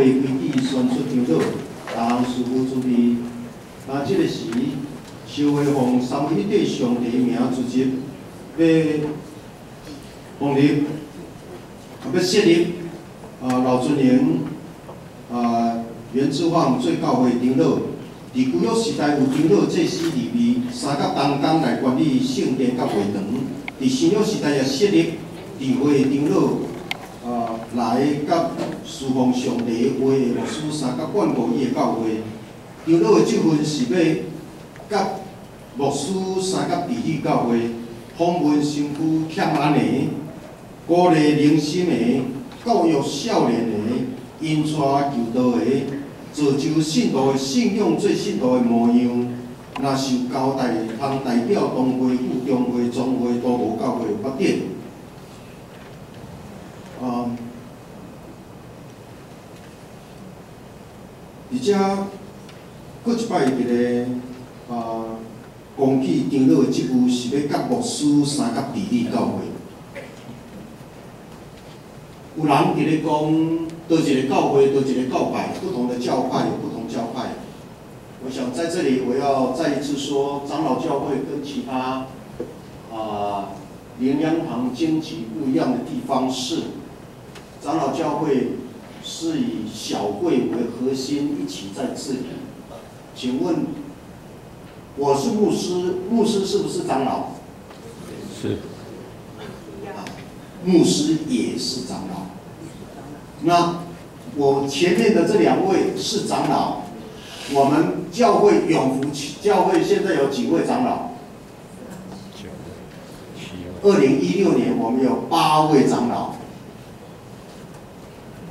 公会用教教会规矩宣出长老，当师傅注意。啊，即个时，修会奉三位一体上帝名主席，要奉立，要设立啊老尊营啊原子坊最教会长老。伫旧约时代有长老祭司地位，三甲同工来管理圣殿甲会堂。伫新约时代也设立地会长老，啊来甲侍奉上帝话的牧师三甲管顾伊的教会。长老的职份是要甲牧师三甲弟弟教会访问身躯欠安尼，鼓励人心的，教育少年的，引带求道的。造就信徒的信仰，做信徒的模样。若是有交代，通代表东会、副中会、中会都无教会发展。啊，而且，搁一摆一个啊，公起长老的职务是要甲牧师三甲比例教会。有人伫咧讲。多一个教会，多一个教派，不同的教派有不同教派。我想在这里，我要再一次说，长老教会跟其他啊灵粮堂经济不一样的地方是，长老教会是以小会为核心，一起在治理。请问，我是牧师，牧师是不是长老？是。啊，牧师也是长老。那我前面的这两位是长老，我们教会永福教会现在有几位长老？二零一六年我们有八位长老，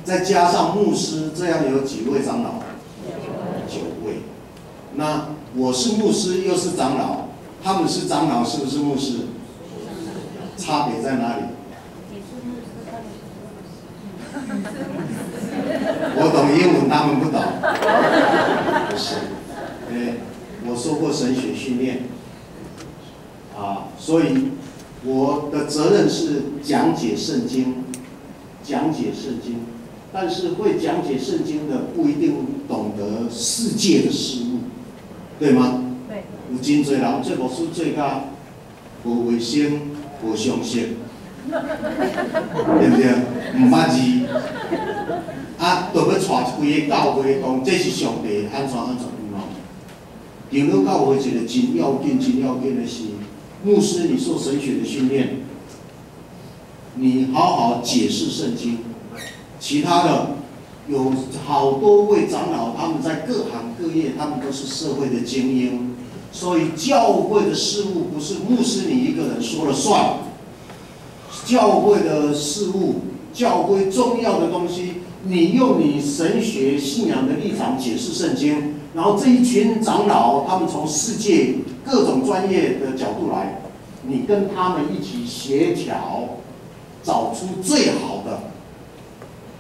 再加上牧师，这样有几位长老？九位。那我是牧师又是长老，他们是长老是不是牧师？差别在哪里？我懂英文，他们不懂。不是，哎，我受过神学训练，啊，所以我的责任是讲解圣经，讲解圣经。但是会讲解圣经的不一定懂得世界的事物，对吗？对。有真多人这部书做甲无卫生、无常识，对不对？唔捌字。啊，都要带一规个教会讲，这是上帝安怎安怎样嘛？长老教会一个真要紧、真要紧的是，牧师你受神学的训练，你好好解释圣经。其他的有好多位长老，他们在各行各业，他们都是社会的精英，所以教会的事务不是牧师你一个人说了算。教会的事务，教会重要的东西。你用你神学信仰的立场解释圣经，然后这一群长老，他们从世界各种专业的角度来，你跟他们一起协调，找出最好的，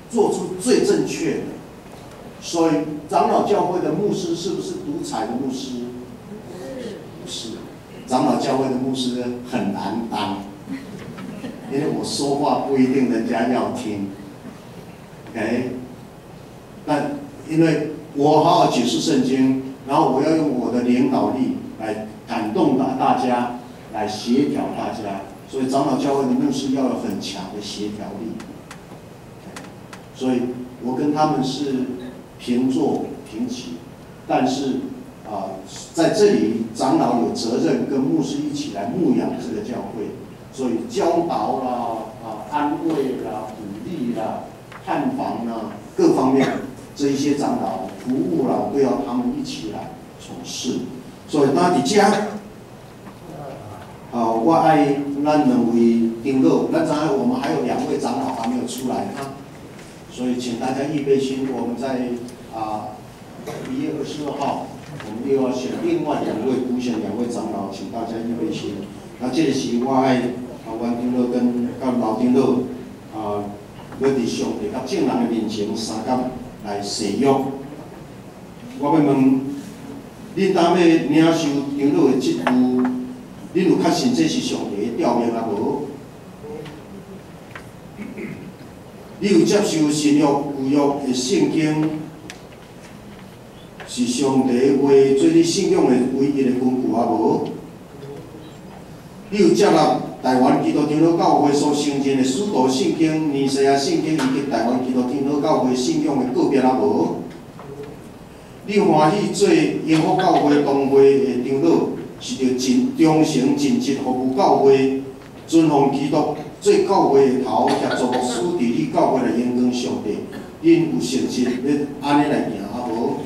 做出最正确的。所以，长老教会的牧师是不是独裁的牧师？不是，长老教会的牧师很难当，因为我说话不一定人家要听。OK，那因为我好好解释圣经，然后我要用我的领导力来感动大大家，来协调大家，所以长老教会的牧师要有很强的协调力。所以我跟他们是平坐平起，但是啊，在这里长老有责任跟牧师一起来牧养这个教会，所以教导啦、啊安慰啦、鼓励啦。探访啊，各方面这一些长老服务啦，都要他们一起来从事。所以那伫遮，啊，我爱咱两位长老，咱知影我们还有两位长老还没有出来哈，所以请大家预备心，我们在啊一月二十二号，我们又要选另外两位补选两位长老，请大家预备心。那这是我爱啊，王长老跟跟老长老啊。要伫上帝甲正人的面前三工来誓约。我要问，恁当要领受长老的职务，恁有确信这是上帝的调命啊无？你有接受信仰有约的圣经，是上帝话做你信仰的唯一的根据啊无？你有接纳台湾基督长老教会所承认的许多圣经、尼西亚圣经以及台湾基督长老教会信仰的个别啊无？你欢喜做英国教会同会的长老，是着尽忠诚尽职服务教会，尊奉基督做教会的头，协助牧师伫你教会来演讲上帝。恁有诚实咧安尼来行啊无？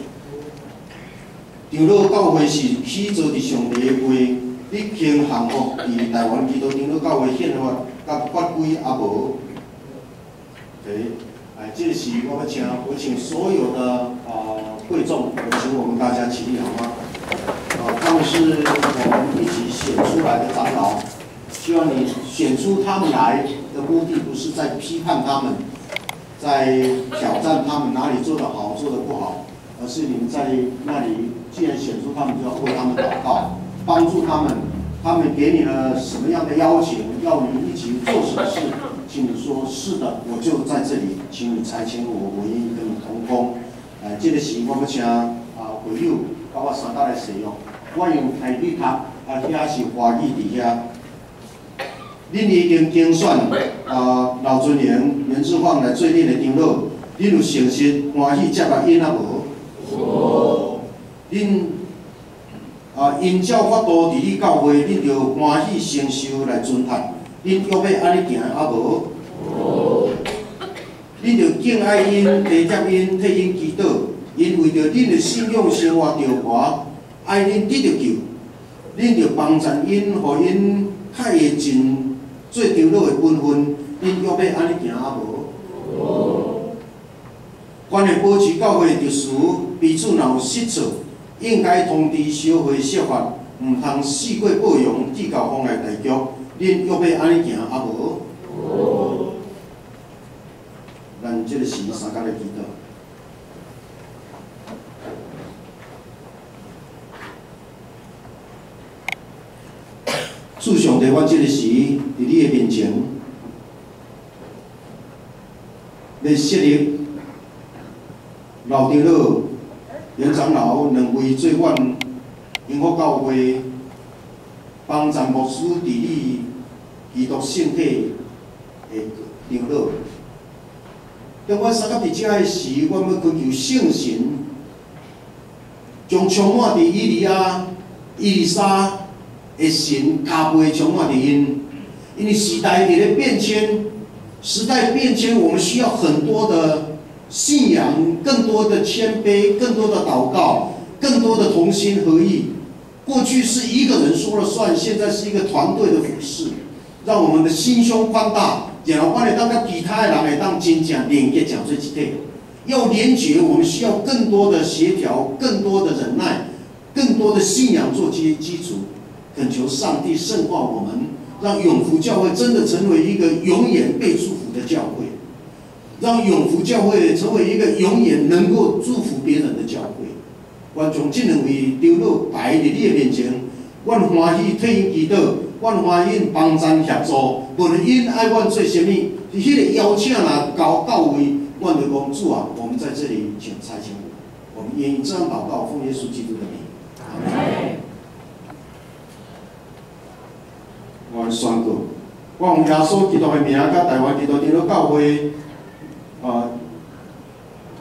长老教会是起造伫上帝的位。你肯降服伫台湾基督长老教会宪法甲法规啊无？诶，哎，这是我要请，我请所有的啊贵重，请我们大家起立好吗？啊，他们是我们一起写出来的长老，希望你选出他们来的目的不是在批判他们，在挑战他们哪里做得好，做得不好，而是你们在那里既然选出他们，就要为他们祷告。帮助他们，他们给你了什么样的邀请，要你一起做什么事，请你说是的，我就在这里，请你差遣我，我愿意跟你同工。呃，这个是我要请啊会友甲我三大来使用，我用台语读，啊遐是华语伫遐。恁已经竞选啊老尊严、袁志焕来做恁的长老，恁有诚实欢喜接纳因啊无？恁。啊！因照法度伫你教会，恁着欢喜承受来尊崇。恁约要安尼行啊无？恁着敬爱因，提接因，替因祈祷。因为着恁的信仰生活着活，爱恁得着救。恁着帮助因，互因较会尽做长老的本分。恁约要安尼行啊无？关于保持教会的事，彼此若有失错。应该通知小会设法，毋通四过报用，计较妨碍大局。恁约要安尼行啊无？咱即个是三甲的祈祷。主上帝，我即个时伫你的面前，来设立老长老。袁长老两位做阮英福教会帮詹牧师伫理基督圣体的长老。当我三甲伫遮的时，我要恳求圣神，将充满伫伊利亚、伊丽莎的神加倍充满伫因，因为时代伫咧变迁，时代变迁，我们需要很多的。信仰更多的谦卑，更多的祷告，更多的同心合意。过去是一个人说了算，现在是一个团队的服饰，让我们的心胸宽大。然后把你当个其他的人来当真正连接讲这几点，要连结，我们需要更多的协调，更多的忍耐，更多的信仰做基基础。恳求上帝圣化我们，让永福教会真的成为一个永远被祝福的教会。让永福教会成为一个永远能够祝福别人的教会。我从这两位长老摆在你的面前，我欢喜替因祈祷，我欢喜帮咱协助。无论因爱我做什么，迄个邀请啦到到位，我就讲主啊，我们在这里请差遣我，我们愿意这样祷告，奉耶稣基督的名。我宣告，我用耶稣基督的名，甲台湾基督长老教会。啊！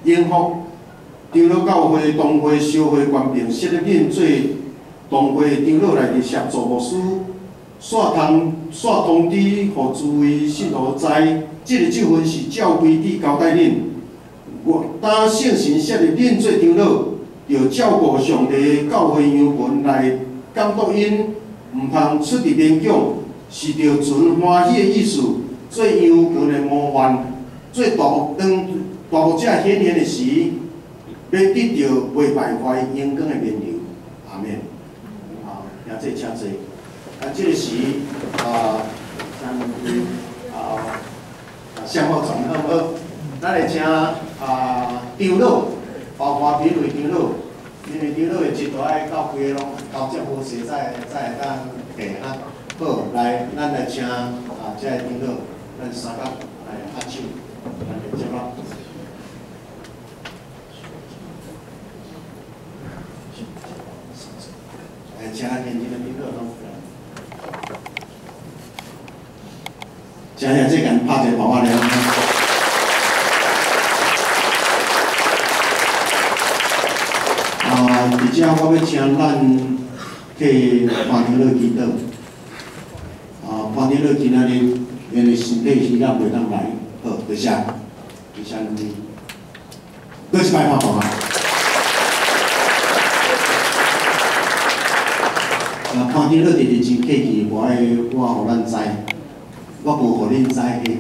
英福长老教会、同会、小会、官兵设立恁做同会长老来伫协助牧师，煞通煞通知，互诸位信徒知，即个职分是教规伫交代恁。我当圣神设立恁做长老，要照顾上帝教会羊群来监督因，毋通出伫边疆，是着存欢喜的意思，做羊群的模范。做大当大牧者显现的时，要得到袂败坏阳光的面流。阿免，啊，也这请坐。啊，这个时啊，三位啊，相互传好好。咱来请啊，长老，包括评委长老，因为长老的一大爱到几个拢交接好势，再再当下啊。好，来，咱来请啊，这个领导，咱三个来握手。接吧。哎，请年轻的宾客拢请这个拍一个跑啊了。啊，而且我要请咱去花田乐祈祷。啊，花田乐今仔日因为身体虚弱袂当来，好，多谢，多谢你，多谢拜访好吗？啊，花田乐日日真客气，我爱我互咱知，我无互恁知去，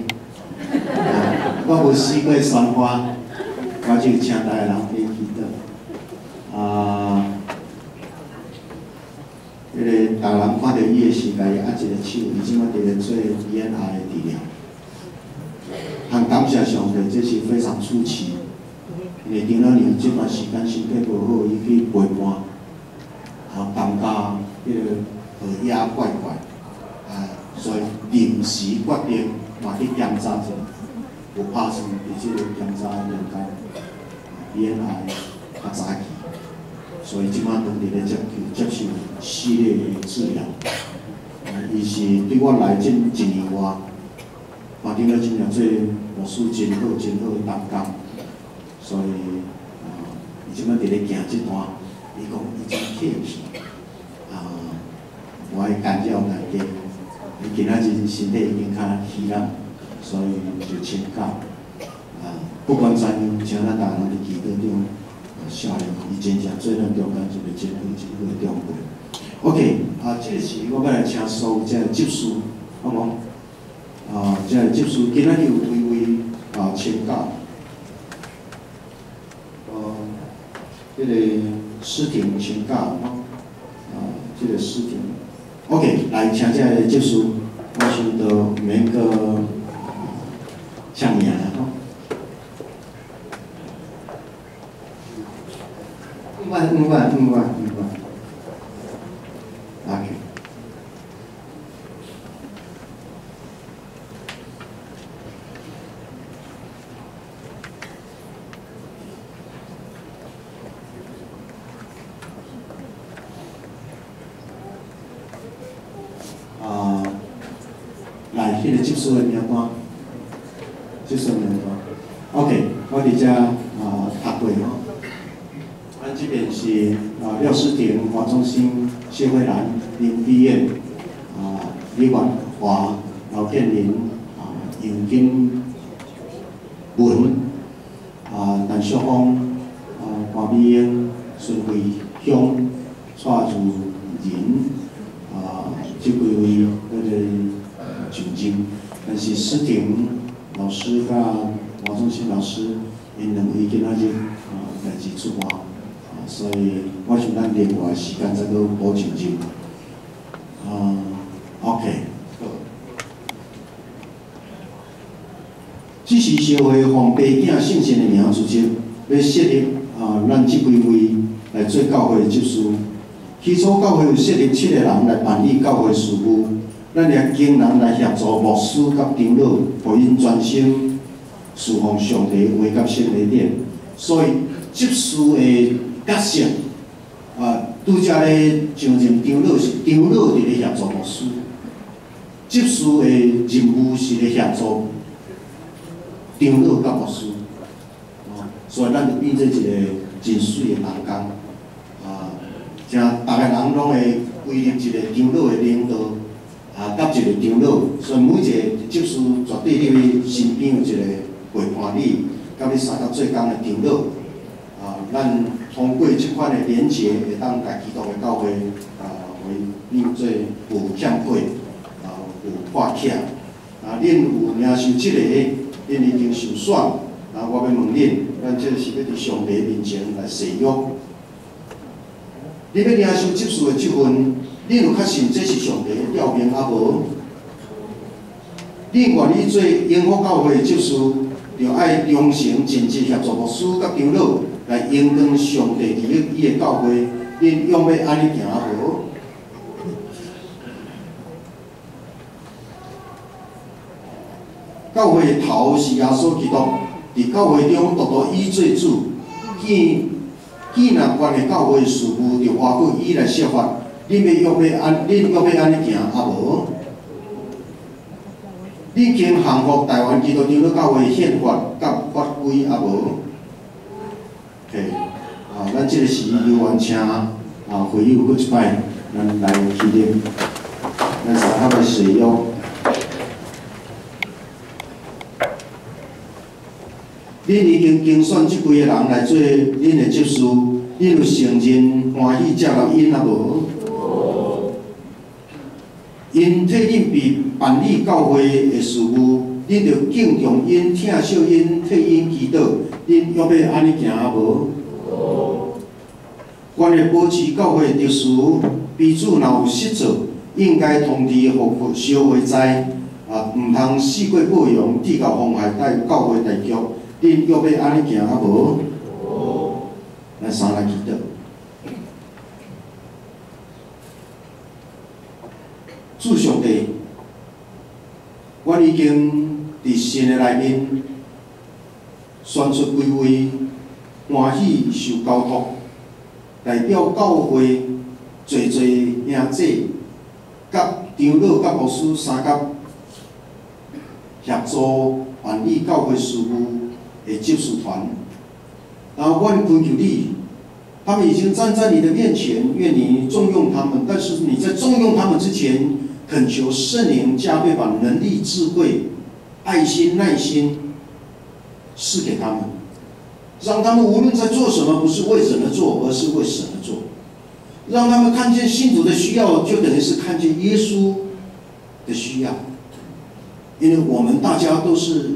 我无试过宣花，我就请大家人去祈祷。啊，迄个逐人看到伊的时间，伊握一个手，伊即摆伫咧做咽癌的治疗。很感谢上帝，这是非常出奇。因为顶两年这段时间身体无好，伊去陪伴，啊，感觉迄个耳压怪怪，啊，所以临时决定嘛去检查者，有拍算伫即个检查两间咽癌较早期，所以即摆当伫咧接接受系列的治疗。伊是对我来近一年外，发顶了真正做魔术真好真好的担当，所以啊，伊即摆伫咧行即段，伊讲伊真客气，啊，我爱感谢大家，伊今仔日身体已经较虚弱，所以就请假，啊，不管怎样，请咱大家伫祈祷中笑脸，伊真正做咱中间一个真好真好的长辈。OK，啊，这是我要来请所有这个执事，好无？啊，这个执事今仔日有几位啊请假，呃，这个诗婷请假，啊，这个诗婷，OK，来请这个执事，我想到每个唱名啦，吼，五万五万五万五万。OK。啊，来，迄个接收的名单，接收名单。OK，我伫遮啊读过吼。咱这边是啊廖诗婷、黄忠兴、谢慧兰、林碧燕、啊李婉华、劳建林、啊杨金文、啊陈淑芳、啊黄美英、孙慧香、蔡祖仁、啊这几位嗰个上阵，但是诗婷老师甲黄忠兴老师，因两位今仔日啊代志出外。所以我想咱另外时间再搁补上进。啊，OK，好。这是社会奉爸囝姓姓的名主席，要设立啊，咱即几位来做教会的执事。起初教会有设立七个人来办理教会事务，咱俩经人来协助牧师甲长老，互因专心侍奉上帝话甲圣礼典。所以执事的角色啊，拄则咧上任长老是长老伫咧协助牧师，执事的任务是咧协助长老甲牧师，哦，所以咱就变做一个真水的人工，啊，正逐个人拢会规定一个长老的领导，啊，甲一个长老，所以每一个执事绝对你要身边有一个陪伴你，甲你相共做工的长老，啊，咱。通过即款的连接，会当家基督的教会啊，为恁做有欠亏啊，有破欠啊，恁有领受即个，恁已经受选啊，我要问恁，咱这是要伫上帝面前来誓约。恁要领受接受的即份，恁有确信这是上帝的调命啊无？恁愿意做英福教会的接受，就爱忠诚尽职协助牧师甲长老。来应当上帝伫咧伊的教会，恁用要安尼行无？教教会头是耶稣基督，伫教会中独独伊做主，见见若关的教会事务，就外过伊来说法。恁要约要安，恁约要安尼行啊无？恁经降服台湾基督教教会宪法甲法规啊无？嘿，啊，咱即个是由完请啊会友搁一摆，咱来纪念，咱三合的使用。恁已经精选即几个人来做恁的执事，恁有承认欢喜接纳因啊无？因替恁办办理教会的事务，恁着敬重因、疼惜因、替因祈祷，恁要要安尼行啊无？关于保持教会特殊，彼此若有失做，应该通知互小会知，啊，毋通四过报用，地教妨害带教会大局，恁要要安尼行啊无？咱三来祈祷。主上帝，我已经伫神的内面选出几位欢喜受交托，代表教会侪侪兄弟，甲长老、甲牧师三甲协助办理教会事务的执事团。然后，我恳求你，他们已经站在你的面前，愿你重用他们。但是你在重用他们之前，恳求圣灵加倍把能力、智慧、爱心、耐心赐给他们，让他们无论在做什么，不是为神而做，而是为神而做。让他们看见信徒的需要，就等于是看见耶稣的需要。因为我们大家都是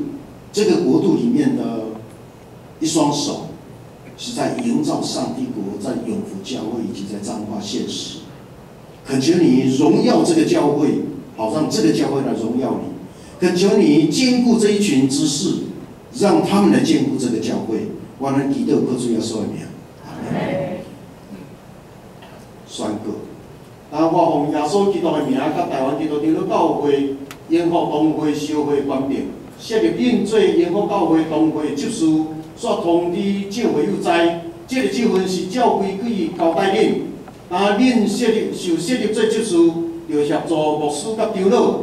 这个国度里面的一双手，是在营造上帝国，在永福教会以及在彰化现实。恳求你荣耀这个教会，好让这个教会来荣耀你。恳求你兼顾这一群知识，让他们来兼顾这个教会。我能祈祷，各主要说一遍。宣告，啊，我奉耶稣基督的名，甲台湾基督教教会、延福同会、修会关闭，设立恁做延福教会同会执事，煞通知教会有在，这个积分是教规矩交代恁。啊！恁设立受设立做执事，要协助牧师甲长老，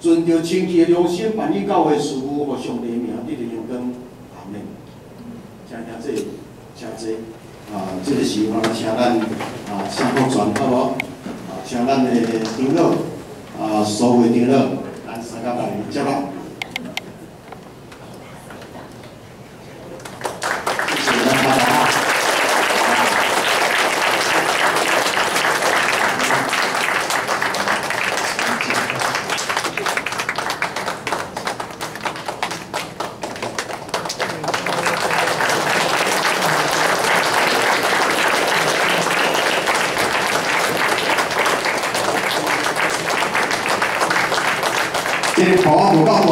遵着清洁的良心办理教会事务，互上帝名得着荣光。阿门。请听这，请这，啊，这个是我请咱啊，幸福传好无？啊，请咱的长老，啊，所有长老，咱三甲来接落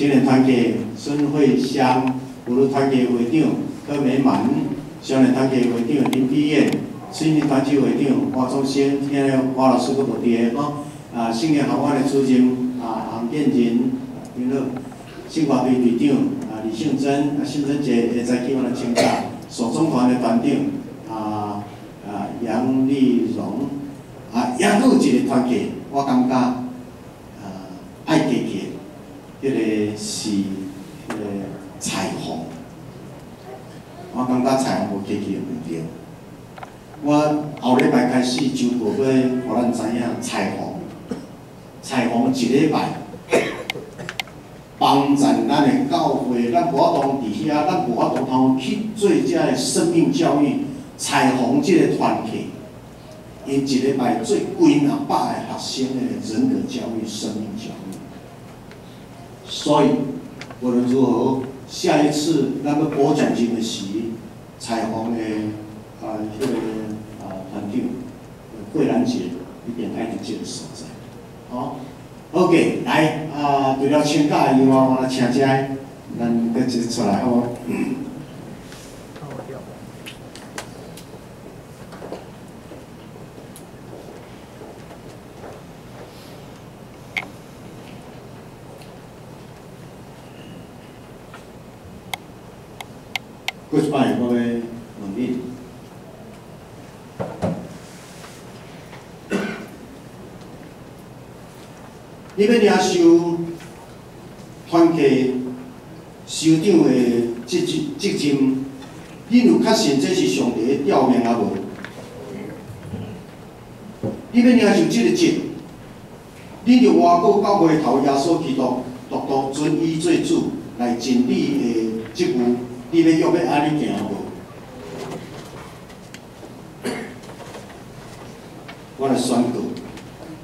青年团的孙慧香，妇女团的会长柯美满，少年团的会长林碧燕，青年团体会长华忠先，今日华老师搁无伫个吼，啊，青年学院的主任啊，洪建仁，长老，新华队队长啊，李信珍，啊，信珍姐会再叫我来请假。首中团的团长啊啊杨丽荣啊，也有一个团体，我感觉啊爱记记，迄个是迄个彩虹，我感觉彩虹无记记唔对。我后礼拜开始就步要互咱知影彩虹，彩虹一礼拜。帮咱咱的教会，咱无法度伫遐，咱无法度通去做遮个生命教育彩虹即个团体，因一礼拜做几万百个学生的人格教育、生命教育。所以，无论如何，下一次那个拨奖金的时，彩虹的啊，迄个啊团长桂兰姐一定爱伫这个所在。好，OK，来啊，除了请假以外，我来请遮，咱搁一出来好？过一摆，我要问你，你要领受团契首长的职职职任，你有确信这是上帝的调命啊无？你要领受这个职，你着活过到尾头，耶稣基督独独尊伊做主来尽你的职务。你要约要安尼行无？我来宣告，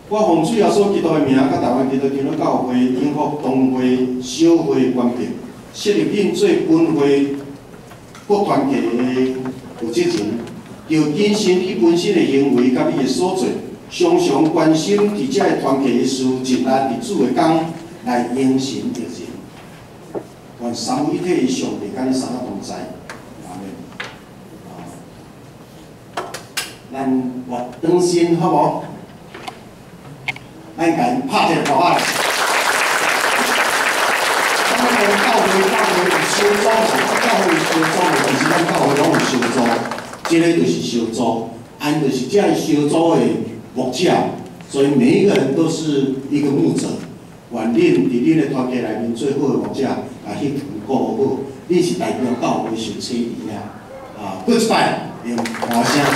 我奉主耶稣基督的名，甲台湾基督教教会、永福同会、小会关闭，设立并做本会各团体的负责人，要谨慎你本身的行为甲你的所做，常常关心伫遮个团体的事，务，尽力伫主的工来应行就是。三位一体的上帝甲你三个同在，阿门。啊，咱活当心好无？咱甲因拍一个鼓仔。咱个教会教会有小组，教会小组，其实咱教会拢有收租，即个就是小组，按就是遮个小组的牧者，所以每一个人都是一个牧者。愿恁伫恁的团体内面最好的牧者。啊，迄份过好，你是代表教会受催离啊！啊，过一摆用歌声，啊，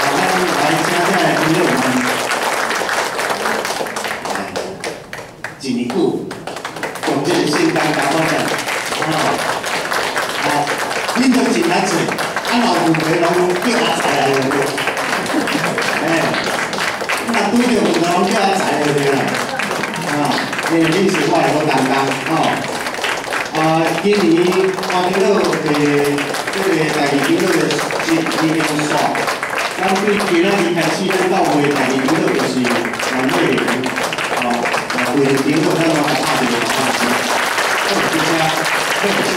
咱来听听音乐们，一年久，从这个圣诞到现在，啊，恁都真难做，啊老父母拢叫阿财来了，哎，那拄着有人叫阿财了对啦，诶，历史我也好担当啊。啊，今年花天乐的这个第二天乐的是已经煞，咱对今仔日开始咱到会第二天乐就是南美人，啊，为了天乐咱要拍一个马拉松，特别是